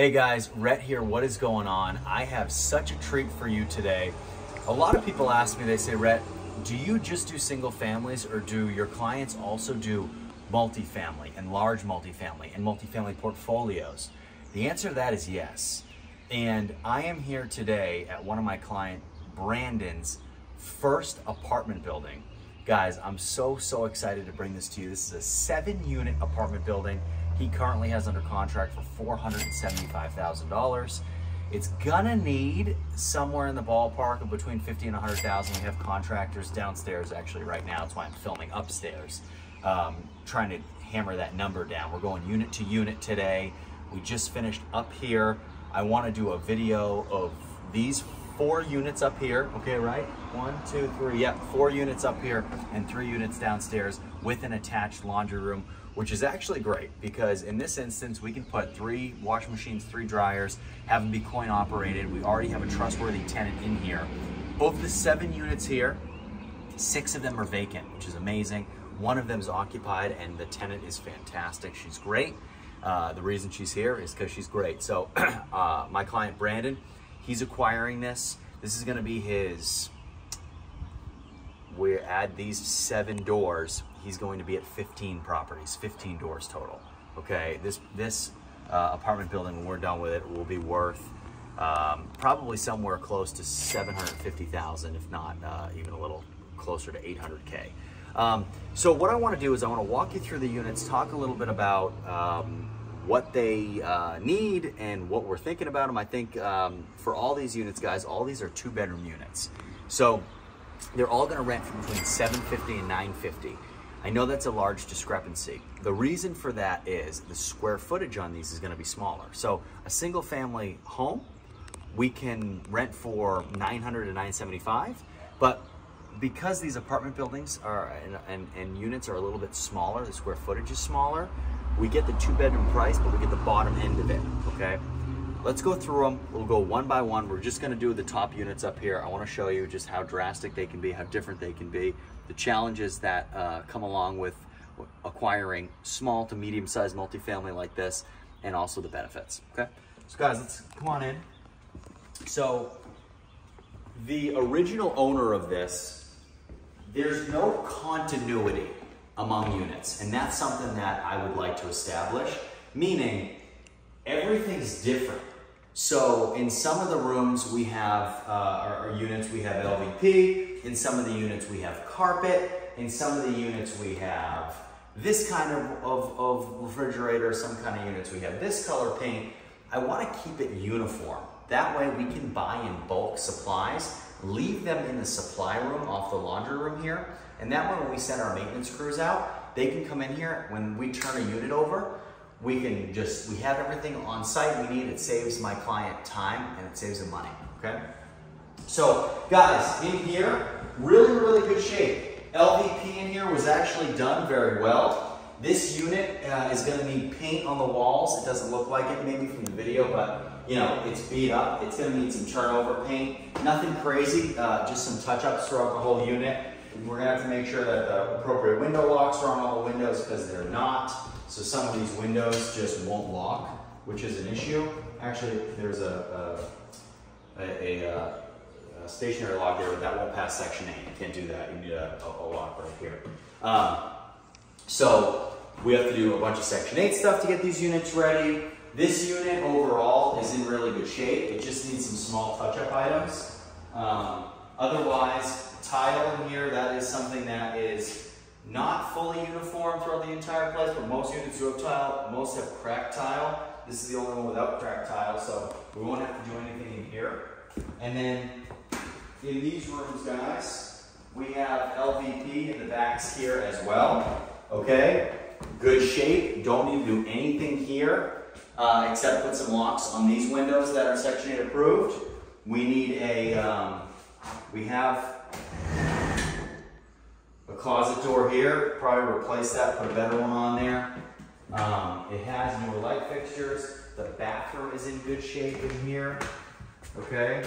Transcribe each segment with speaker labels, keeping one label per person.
Speaker 1: Hey guys, Rhett here. What is going on? I have such a treat for you today. A lot of people ask me, they say, Rhett, do you just do single families or do your clients also do multifamily and large multifamily and multifamily portfolios? The answer to that is yes. And I am here today at one of my client, Brandon's first apartment building. Guys, I'm so, so excited to bring this to you. This is a seven unit apartment building he currently has under contract for $475,000. It's gonna need somewhere in the ballpark of between 50 and 100,000. We have contractors downstairs actually right now. That's why I'm filming upstairs, um, trying to hammer that number down. We're going unit to unit today. We just finished up here. I wanna do a video of these four units up here, okay, right? One, two, three, yep, four units up here and three units downstairs with an attached laundry room which is actually great because in this instance, we can put three washing machines, three dryers, have them be coin operated. We already have a trustworthy tenant in here. Of the seven units here, six of them are vacant, which is amazing. One of them is occupied and the tenant is fantastic. She's great. Uh, the reason she's here is because she's great. So uh, my client, Brandon, he's acquiring this. This is gonna be his, we add these seven doors he's going to be at 15 properties, 15 doors total. Okay, this this uh, apartment building, when we're done with it, will be worth um, probably somewhere close to 750,000, if not uh, even a little closer to 800K. Um, so what I want to do is I want to walk you through the units, talk a little bit about um, what they uh, need and what we're thinking about them. I think um, for all these units, guys, all these are two bedroom units. So they're all going to rent from between 750 and 950. I know that's a large discrepancy. The reason for that is the square footage on these is gonna be smaller. So a single family home, we can rent for 900 to 975, but because these apartment buildings are and, and, and, units are a little bit smaller, the square footage is smaller, we get the two bedroom price, but we get the bottom end of it, okay? Let's go through them. We'll go one by one. We're just gonna do the top units up here. I wanna show you just how drastic they can be, how different they can be, the challenges that uh, come along with acquiring small to medium sized multifamily like this, and also the benefits, okay? So guys, let's come on in. So the original owner of this, there's no continuity among units, and that's something that I would like to establish, meaning everything's different. So in some of the rooms we have, uh, our, our, units, we have LVP. In some of the units we have carpet. In some of the units we have this kind of, of, of refrigerator. Some kind of units we have this color paint. I want to keep it uniform. That way we can buy in bulk supplies, leave them in the supply room off the laundry room here. And that way when we send our maintenance crews out, they can come in here when we turn a unit over, we can just, we have everything on site we need. It saves my client time and it saves them money, okay? So guys, in here, really, really good shape. LVP in here was actually done very well. This unit uh, is gonna need paint on the walls. It doesn't look like it maybe from the video, but you know, it's beat up. It's gonna need some turnover paint. Nothing crazy, uh, just some touch-ups throughout the whole unit. We're gonna have to make sure that the appropriate window locks are on all the windows because they're not. So some of these windows just won't lock, which is an issue. Actually, there's a, a, a, a, uh, stationary lock there, but that won't pass section eight. You can't do that. You need a, a lock right here. Um, so we have to do a bunch of section eight stuff to get these units ready. This unit overall is in really good shape. It just needs some small touch-up items. Um, otherwise, tile in here, that is something that is not fully uniform throughout the entire place, but most units do have tile. Most have cracked tile. This is the only one without cracked tile, so we won't have to do anything in here. And then in these rooms, guys, we have LVP in the backs here as well. Okay, good shape. Don't need to do anything here uh, except put some locks on these windows that are Section 8 approved. We need a, um, we have closet door here, probably replace that, put a better one on there. Um, it has newer light fixtures. The bathroom is in good shape in here, okay?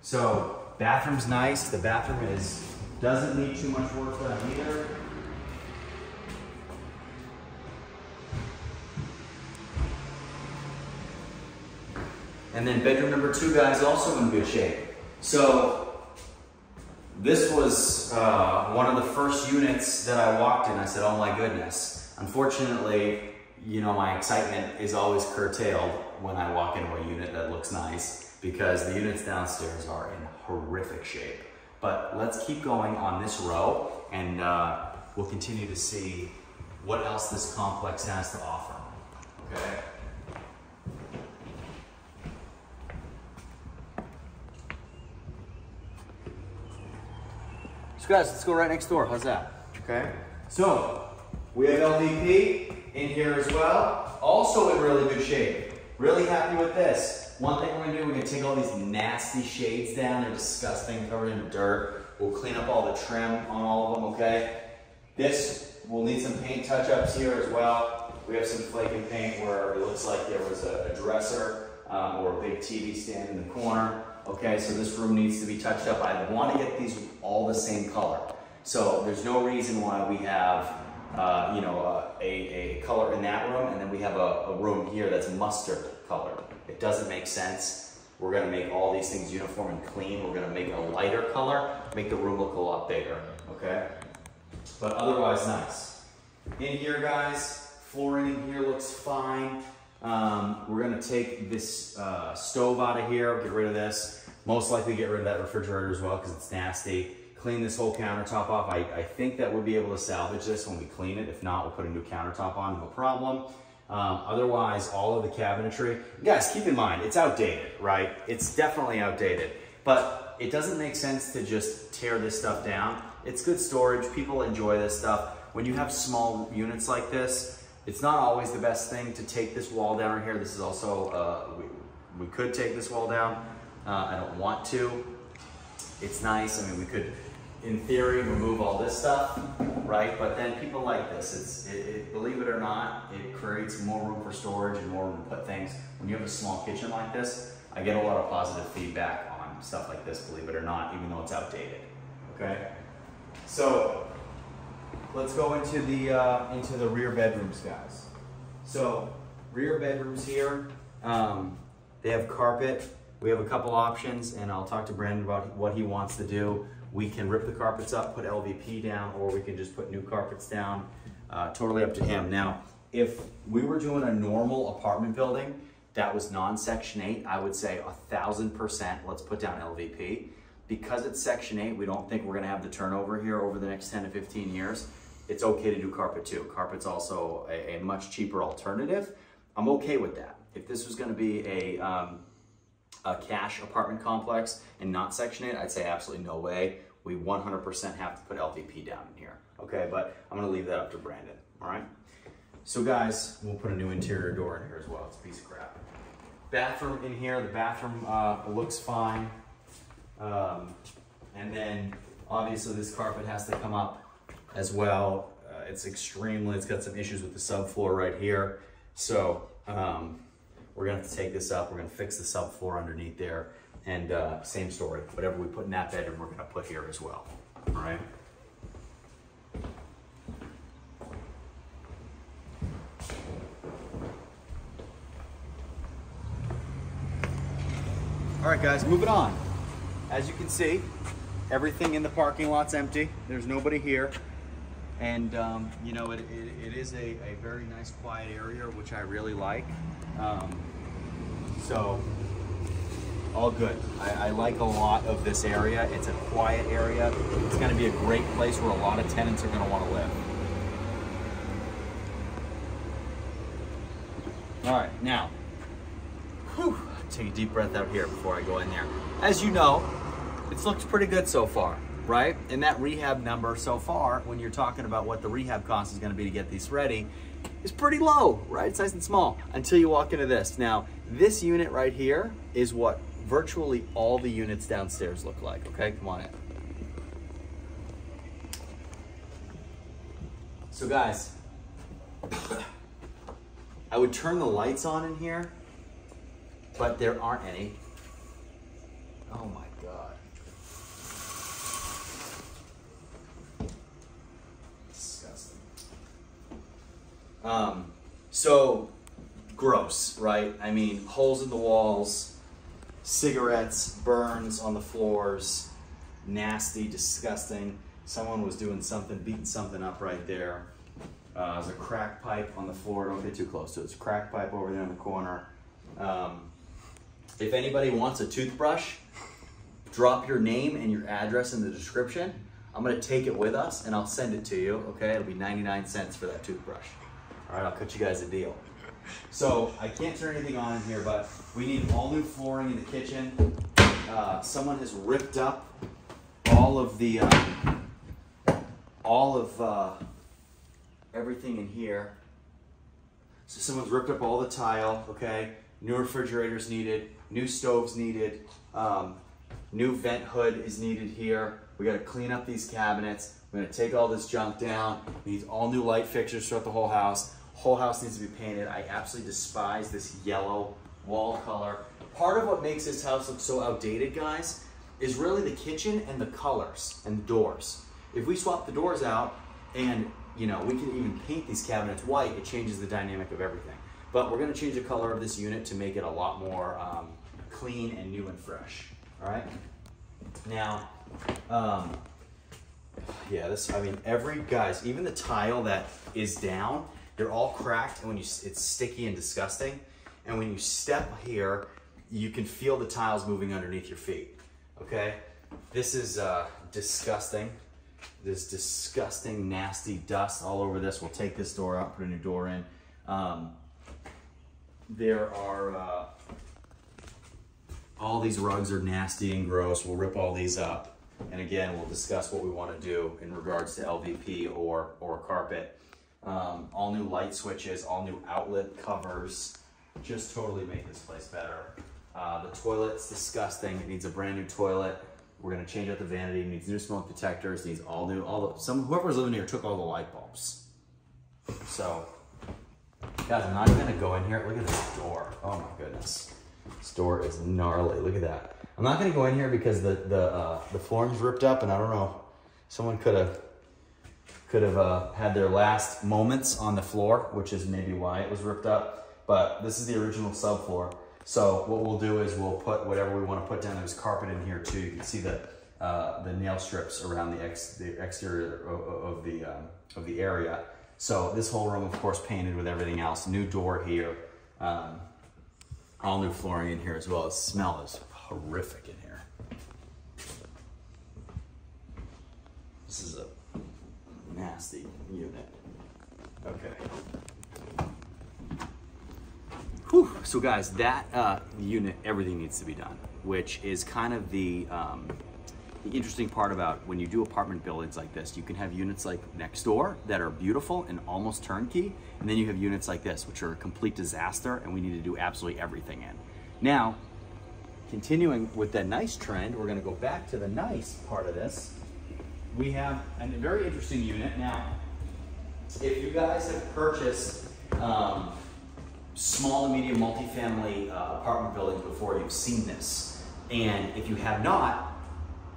Speaker 1: So bathroom's nice. The bathroom is doesn't need too much work done either. And then bedroom number two, guys, also in good shape. So this was uh, one of the first units that I walked in. I said, oh my goodness. Unfortunately, you know, my excitement is always curtailed when I walk into a unit that looks nice because the units downstairs are in horrific shape. But let's keep going on this row and uh, we'll continue to see what else this complex has to offer, okay? So guys, let's go right next door. How's that? Okay. So we have LVP in here as well. Also in really good shape. Really happy with this. One thing we're gonna do, we're gonna take all these nasty shades down. They're disgusting, covered in dirt. We'll clean up all the trim on all of them, okay? This we'll need some paint touch-ups here as well. We have some flaking paint where it looks like there was a, a dresser um, or a big TV stand in the corner. Okay, so this room needs to be touched up. I want to get these all the same color. So there's no reason why we have, uh, you know, uh, a, a color in that room and then we have a, a room here that's mustard color. It doesn't make sense. We're gonna make all these things uniform and clean. We're gonna make a lighter color, make the room look a lot bigger, okay? But otherwise nice. In here, guys, flooring in here looks fine. Um, we're gonna take this uh, stove out of here, get rid of this. Most likely get rid of that refrigerator as well because it's nasty. Clean this whole countertop off. I, I think that we'll be able to salvage this when we clean it. If not, we'll put a new countertop on, no problem. Um, otherwise, all of the cabinetry, guys, keep in mind, it's outdated, right? It's definitely outdated, but it doesn't make sense to just tear this stuff down. It's good storage. People enjoy this stuff. When you have small units like this, it's not always the best thing to take this wall down here. This is also, uh, we, we could take this wall down. Uh, I don't want to. It's nice. I mean, we could, in theory, remove all this stuff, right? But then people like this. It's, it, it, believe it or not, it creates more room for storage and more room to put things. When you have a small kitchen like this, I get a lot of positive feedback on stuff like this, believe it or not, even though it's outdated, okay? So let's go into the, uh, into the rear bedrooms, guys. So rear bedrooms here, um, they have carpet. We have a couple options and I'll talk to Brandon about what he wants to do. We can rip the carpets up, put LVP down, or we can just put new carpets down. Uh, totally up to him. Now, if we were doing a normal apartment building that was non-Section 8, I would say a thousand percent, let's put down LVP. Because it's Section 8, we don't think we're gonna have the turnover here over the next 10 to 15 years. It's okay to do carpet too. Carpet's also a, a much cheaper alternative. I'm okay with that. If this was gonna be a, um, a cash apartment complex and not Section 8, I'd say absolutely no way. We 100% have to put LVP down in here, okay? But I'm gonna leave that up to Brandon, all right? So guys, we'll put a new interior door in here as well. It's a piece of crap. Bathroom in here, the bathroom uh, looks fine. Um, and then obviously this carpet has to come up as well. Uh, it's extremely, it's got some issues with the subfloor right here. So um, we're gonna have to take this up. We're gonna fix the subfloor underneath there. And uh, same story, whatever we put in that bedroom, we're gonna put here as well, all right? All right, guys, moving on. As you can see, everything in the parking lot's empty. There's nobody here. And, um, you know, it, it, it is a, a very nice quiet area, which I really like. Um, so, all good. I, I, like a lot of this area. It's a quiet area. It's gonna be a great place where a lot of tenants are gonna wanna live. All right, now, whew, take a deep breath out here before I go in there. As you know, it's looked pretty good so far, right? And that rehab number so far, when you're talking about what the rehab cost is gonna be to get these ready, is pretty low, right? It's nice and small until you walk into this. Now, this unit right here is what virtually all the units downstairs look like, okay? Come on in. So guys, I would turn the lights on in here, but there aren't any. Oh my God. Disgusting. Um, so gross, right? I mean, holes in the walls, cigarettes, burns on the floors, nasty, disgusting. Someone was doing something, beating something up right there. Uh, there's a crack pipe on the floor. Don't get too close to it. It's a crack pipe over there in the corner. Um, if anybody wants a toothbrush, drop your name and your address in the description. I'm gonna take it with us and I'll send it to you, okay? It'll be 99 cents for that toothbrush. All right, I'll cut you guys a deal. So I can't turn anything on in here, but we need all new flooring in the kitchen. Uh, someone has ripped up all of the, um, all of uh, everything in here. So someone's ripped up all the tile, okay? New refrigerators needed, new stoves needed, um, new vent hood is needed here. We gotta clean up these cabinets. We're gonna take all this junk down. We need all new light fixtures throughout the whole house. Whole house needs to be painted. I absolutely despise this yellow wall color. Part of what makes this house look so outdated, guys, is really the kitchen and the colors and the doors. If we swap the doors out and you know, we can even paint these cabinets white, it changes the dynamic of everything. But we're gonna change the color of this unit to make it a lot more um, clean and new and fresh, all right? Now, um, yeah, this, I mean, every, guys, even the tile that is down, they're all cracked and when you, it's sticky and disgusting. And when you step here, you can feel the tiles moving underneath your feet, okay? This is uh, disgusting. This disgusting, nasty dust all over this. We'll take this door out, put a new door in. Um, there are, uh, all these rugs are nasty and gross. We'll rip all these up. And again, we'll discuss what we want to do in regards to LVP or, or carpet. Um, all new light switches, all new outlet covers, just totally make this place better. Uh, the toilet's disgusting. It needs a brand new toilet. We're gonna change out the vanity. It needs new smoke detectors. Needs all new. All the some whoever's living here took all the light bulbs. So, guys, I'm not even gonna go in here. Look at this door. Oh my goodness, this door is gnarly. Look at that. I'm not gonna go in here because the the uh, the flooring's ripped up, and I don't know. Someone could have could have uh, had their last moments on the floor, which is maybe why it was ripped up. But this is the original subfloor. So what we'll do is we'll put whatever we want to put down. There's carpet in here too. You can see the uh, the nail strips around the, ex, the exterior of, of the um, of the area. So this whole room, of course, painted with everything else. New door here. Um, all new flooring in here as well. The smell is horrific in here. This is a nasty unit. Okay. Whew. So guys, that uh, unit, everything needs to be done, which is kind of the, um, the interesting part about when you do apartment buildings like this. You can have units like next door that are beautiful and almost turnkey, and then you have units like this, which are a complete disaster, and we need to do absolutely everything in. Now, continuing with that nice trend, we're gonna go back to the nice part of this. We have a very interesting unit. Now, if you guys have purchased um, small to medium multifamily uh, apartment buildings before, you've seen this. And if you have not,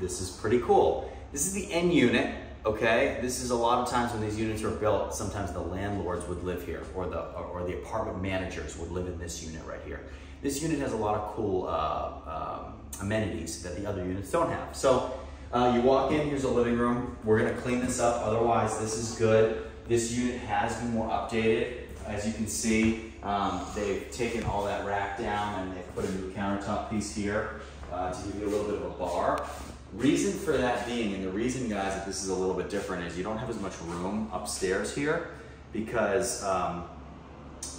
Speaker 1: this is pretty cool. This is the end unit, okay? This is a lot of times when these units were built, sometimes the landlords would live here or the, or the apartment managers would live in this unit right here. This unit has a lot of cool uh, um, amenities that the other units don't have. So uh, you walk in, here's a living room. We're gonna clean this up, otherwise this is good. This unit has been more updated. As you can see, um, they've taken all that rack down and they've put a new countertop piece here uh, to give you a little bit of a bar. Reason for that being, and the reason guys that this is a little bit different is you don't have as much room upstairs here because um,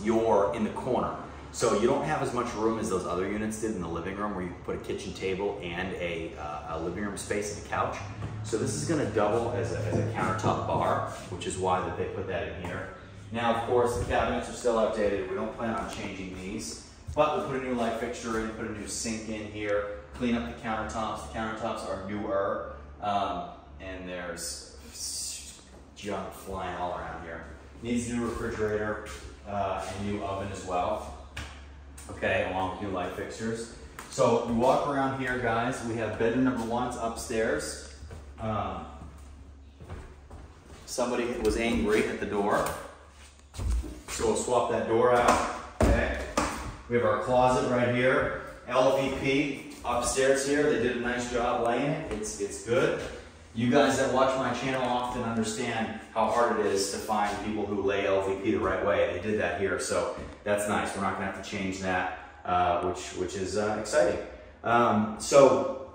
Speaker 1: you're in the corner. So you don't have as much room as those other units did in the living room where you put a kitchen table and a, uh, a living room space and a couch. So this is gonna double as a, as a countertop bar, which is why that they put that in here. Now, of course, the cabinets are still outdated. We don't plan on changing these, but we'll put a new light fixture in, put a new sink in here, clean up the countertops. The countertops are newer, um, and there's junk flying all around here. Needs a new refrigerator uh, and new oven as well. Okay, along with new light fixtures. So we walk around here, guys. We have bedroom number one's upstairs. Um, somebody was angry at the door. So we'll swap that door out, okay? We have our closet right here. LVP upstairs here. They did a nice job laying it. It's, it's good. You guys that watch my channel often understand how hard it is to find people who lay LVP the right way. They did that here, so that's nice. We're not gonna have to change that, uh, which, which is uh, exciting. Um, so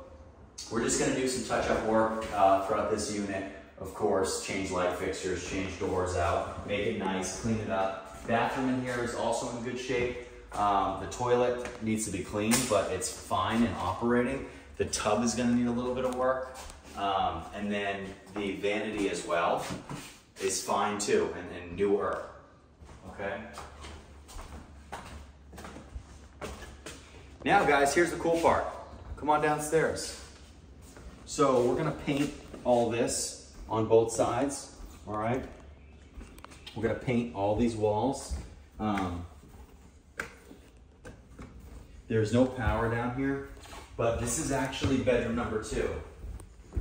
Speaker 1: we're just gonna do some touch-up work uh, throughout this unit. Of course, change light fixtures, change doors out, make it nice, clean it up. Bathroom in here is also in good shape. Um, the toilet needs to be cleaned, but it's fine and operating. The tub is gonna need a little bit of work. Um, and then the vanity as well is fine too and, and newer. Okay. Now guys, here's the cool part. Come on downstairs. So we're gonna paint all this on both sides, all right? We're gonna paint all these walls. Um, there's no power down here, but this is actually bedroom number two.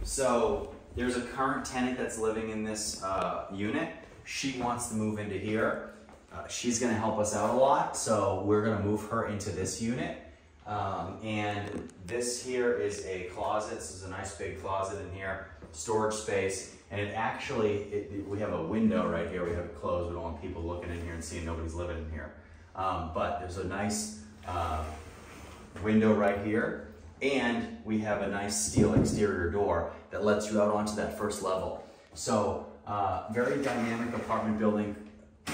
Speaker 1: So there's a current tenant that's living in this uh, unit. She wants to move into here. Uh, she's gonna help us out a lot, so we're gonna move her into this unit. Um, and this here is a closet. This is a nice big closet in here, storage space. And it actually, it, it, we have a window right here. We have it closed. We don't want people looking in here and seeing nobody's living in here. Um, but there's a nice uh, window right here. And we have a nice steel exterior door that lets you out onto that first level. So uh, very dynamic apartment building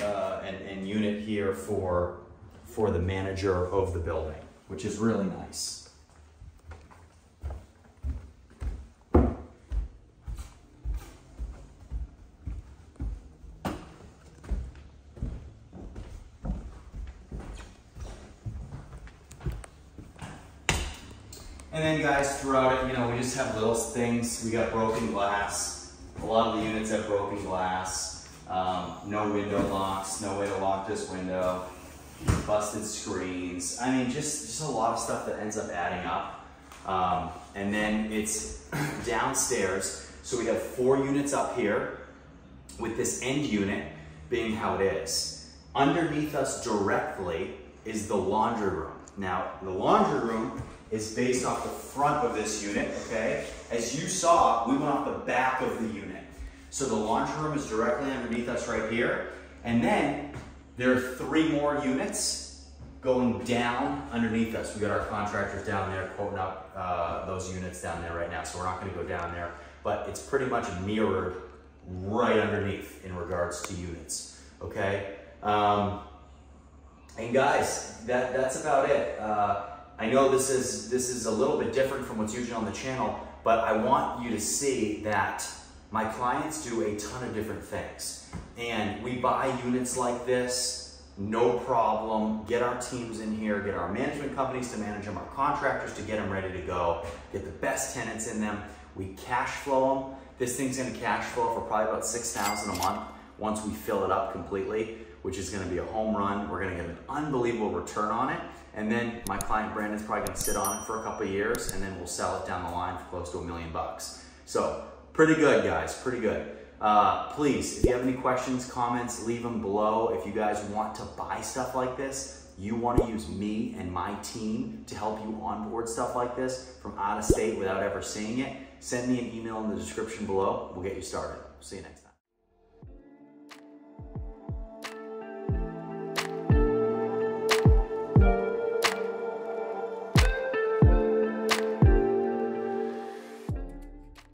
Speaker 1: uh, and, and unit here for, for the manager of the building, which is really nice. Throughout it, you know, we just have little things. We got broken glass. A lot of the units have broken glass. Um, no window locks, no way to lock this window. Busted screens. I mean, just, just a lot of stuff that ends up adding up. Um, and then it's downstairs. So we have four units up here with this end unit being how it is. Underneath us directly is the laundry room. Now, the laundry room is based off the front of this unit, okay? As you saw, we went off the back of the unit. So the laundry room is directly underneath us right here. And then there are three more units going down underneath us. We got our contractors down there quoting up uh, those units down there right now. So we're not gonna go down there, but it's pretty much mirrored right underneath in regards to units, okay? Um, and guys, that, that's about it. Uh, I know this is, this is a little bit different from what's usually on the channel, but I want you to see that my clients do a ton of different things. And we buy units like this, no problem, get our teams in here, get our management companies to manage them, our contractors to get them ready to go, get the best tenants in them. We cash flow them. This thing's gonna cash flow for probably about 6,000 a month once we fill it up completely, which is gonna be a home run. We're gonna get an unbelievable return on it. And then my client Brandon's probably gonna sit on it for a couple years and then we'll sell it down the line for close to a million bucks. So pretty good guys, pretty good. Uh, please, if you have any questions, comments, leave them below. If you guys want to buy stuff like this, you want to use me and my team to help you onboard stuff like this from out of state without ever seeing it, send me an email in the description below. We'll get you started. See you next time.